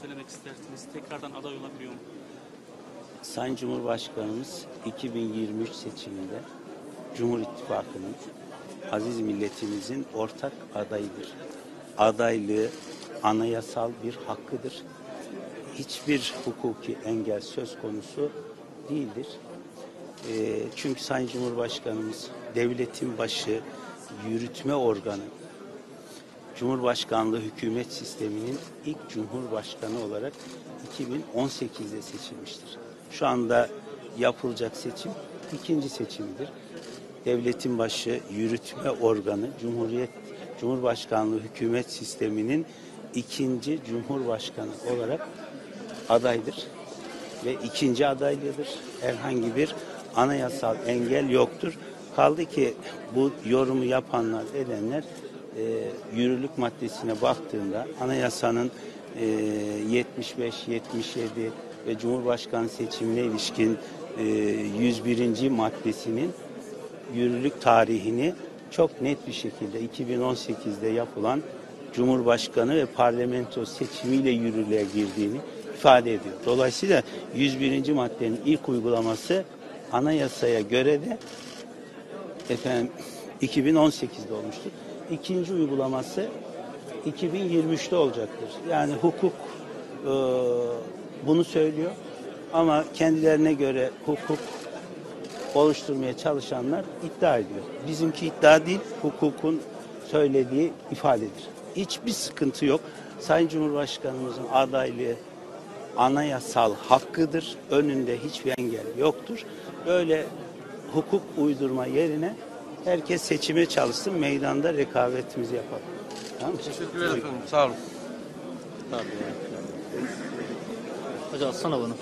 söylemek istersiniz? Tekrardan aday olabiliyor mu? Sayın Cumhurbaşkanımız 2023 seçiminde Cumhur İttifakı'nın aziz milletimizin ortak adayıdır. Adaylığı anayasal bir hakkıdır. Hiçbir hukuki engel söz konusu değildir. Ee, çünkü Sayın Cumhurbaşkanımız devletin başı, yürütme organı, Cumhurbaşkanlığı hükümet sisteminin ilk cumhurbaşkanı olarak 2018'de seçilmiştir. Şu anda yapılacak seçim ikinci seçimidir. Devletin başı yürütme organı Cumhuriyet Cumhurbaşkanlığı hükümet sisteminin ikinci cumhurbaşkanı olarak adaydır ve ikinci adaylığıdır. Herhangi bir anayasal engel yoktur. Kaldı ki bu yorumu yapanlar, edenler e, yürürlük maddesine baktığında anayasanın e, 75, 77 ve Cumhurbaşkanı seçimine ilişkin e, 101. maddesinin yürürlük tarihini çok net bir şekilde 2018'de yapılan Cumhurbaşkanı ve parlamento seçimiyle yürürlüğe girdiğini ifade ediyor. Dolayısıyla 101. maddenin ilk uygulaması anayasaya göre de efendim 2018'de olmuştur. İkinci uygulaması 2023'te olacaktır. Yani hukuk e, bunu söylüyor ama kendilerine göre hukuk oluşturmaya çalışanlar iddia ediyor. Bizimki iddia değil, hukukun söylediği ifadedir. Hiçbir sıkıntı yok. Sayın Cumhurbaşkanımızın adaylığı anayasal hakkıdır. Önünde hiçbir engel yoktur. Böyle hukuk uydurma yerine herkes seçime çalışsın, meydanda rekabetimizi yapalım. Tamam mı? Teşekkür ederim efendim. Sağ olun. Hocam sana bunu.